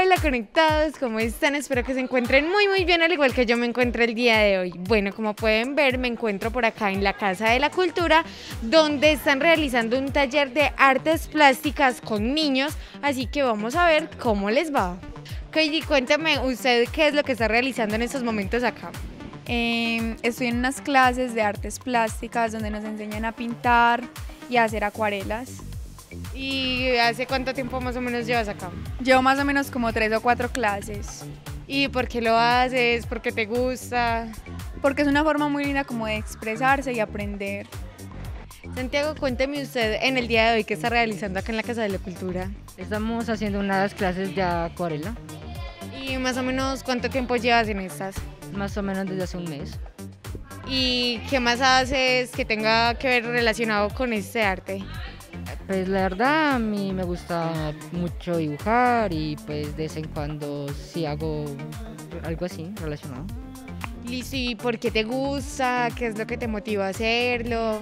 Hola conectados, ¿cómo están? Espero que se encuentren muy muy bien al igual que yo me encuentro el día de hoy. Bueno, como pueden ver, me encuentro por acá en la Casa de la Cultura, donde están realizando un taller de artes plásticas con niños, así que vamos a ver cómo les va. Katie, cuéntame usted qué es lo que está realizando en estos momentos acá. Eh, estoy en unas clases de artes plásticas donde nos enseñan a pintar y a hacer acuarelas. ¿Y hace cuánto tiempo más o menos llevas acá? Llevo más o menos como tres o cuatro clases. ¿Y por qué lo haces? ¿Por qué te gusta? Porque es una forma muy linda como de expresarse y aprender. Santiago, cuénteme usted en el día de hoy qué está realizando acá en la Casa de la Cultura. Estamos haciendo unas clases de acuarela, ¿Y más o menos cuánto tiempo llevas en estas? más o menos desde hace un mes. ¿Y qué más haces que tenga que ver relacionado con este arte? Pues la verdad a mí me gusta mucho dibujar y pues de vez en cuando sí hago algo así relacionado. Listo, ¿y por qué te gusta? ¿Qué es lo que te motiva a hacerlo?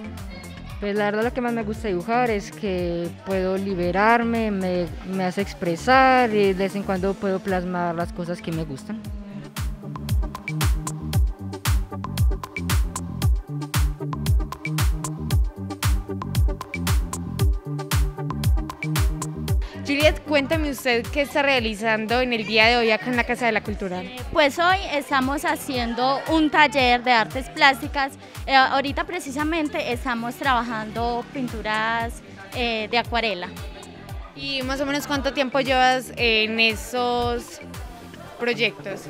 Pues la verdad lo que más me gusta dibujar es que puedo liberarme, me, me hace expresar y de vez en cuando puedo plasmar las cosas que me gustan. Juliet, cuéntame usted qué está realizando en el día de hoy acá en la Casa de la Cultura. Pues hoy estamos haciendo un taller de artes plásticas. Eh, ahorita precisamente estamos trabajando pinturas eh, de acuarela. ¿Y más o menos cuánto tiempo llevas en esos proyectos?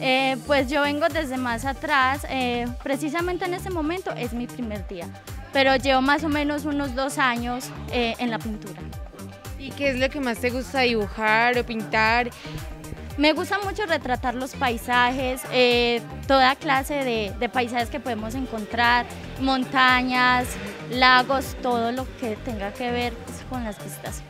Eh, pues yo vengo desde más atrás, eh, precisamente en este momento es mi primer día, pero llevo más o menos unos dos años eh, en la pintura. ¿Y qué es lo que más te gusta dibujar o pintar? Me gusta mucho retratar los paisajes, eh, toda clase de, de paisajes que podemos encontrar, montañas, lagos, todo lo que tenga que ver con las vistas.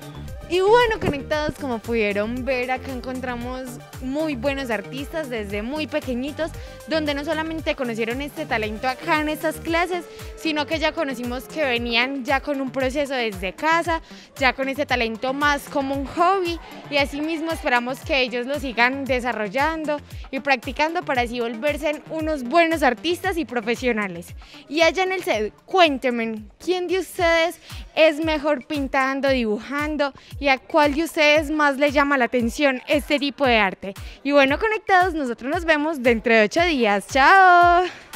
Y bueno, conectados, como pudieron ver, acá encontramos muy buenos artistas desde muy pequeñitos, donde no solamente conocieron este talento acá en estas clases, sino que ya conocimos que venían ya con un proceso desde casa, ya con este talento más como un hobby, y asimismo esperamos que ellos lo sigan desarrollando y practicando para así volverse unos buenos artistas y profesionales. Y allá en el set, cuéntenme, ¿quién de ustedes es mejor dibujando y a cuál de ustedes más le llama la atención este tipo de arte? Y bueno, conectados, nosotros nos vemos dentro de ocho días. ¡Chao!